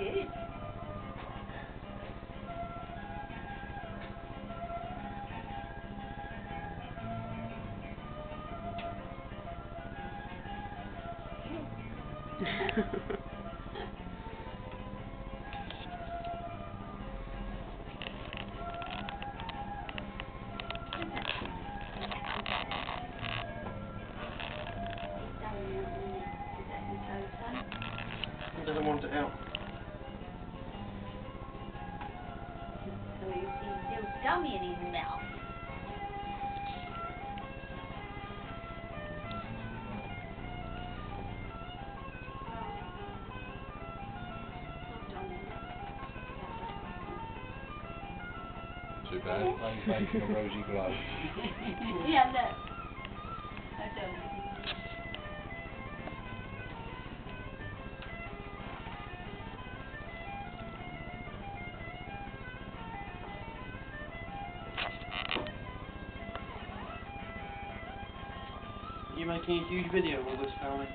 good. He doesn't want it out. Dummy in his mouth. Too bad. Only making a rosy glow. yeah, look. Are making a huge video with this, Family?